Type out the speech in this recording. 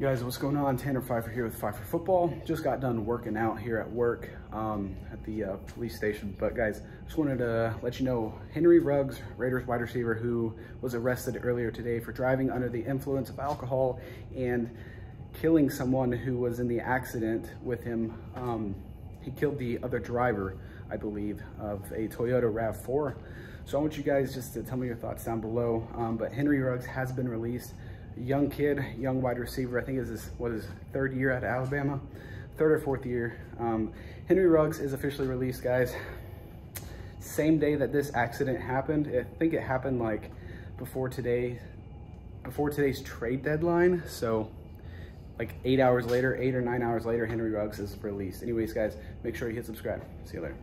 Guys, what's going on? Tanner Phifer here with Phifer Football. Just got done working out here at work um, at the uh, police station. But guys, just wanted to let you know Henry Ruggs, Raiders wide receiver, who was arrested earlier today for driving under the influence of alcohol and killing someone who was in the accident with him. Um, he killed the other driver, I believe, of a Toyota RAV4. So I want you guys just to tell me your thoughts down below. Um, but Henry Ruggs has been released young kid, young wide receiver. I think is his what his third year at Alabama, third or fourth year. Um, Henry Ruggs is officially released, guys. Same day that this accident happened. I think it happened like before today, before today's trade deadline. So like eight hours later, eight or nine hours later, Henry Ruggs is released. Anyways, guys, make sure you hit subscribe. See you later.